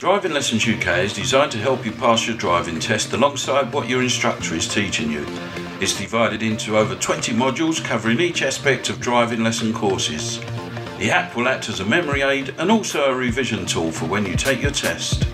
Driving Lessons UK is designed to help you pass your driving test alongside what your instructor is teaching you. It's divided into over 20 modules covering each aspect of driving lesson courses. The app will act as a memory aid and also a revision tool for when you take your test.